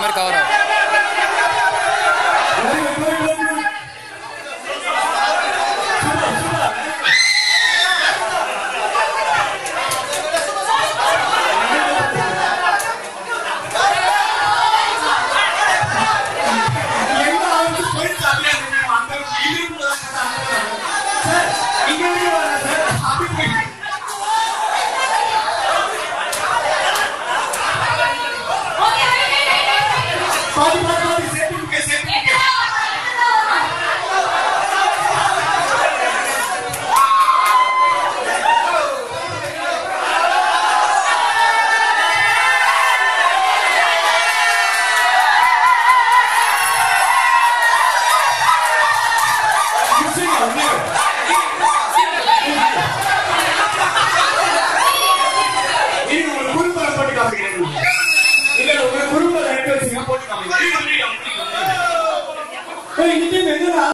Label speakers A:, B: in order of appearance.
A: मेरे कवर है
B: Pode, pode. 한 번이 가면 1분이 0분이 0분이.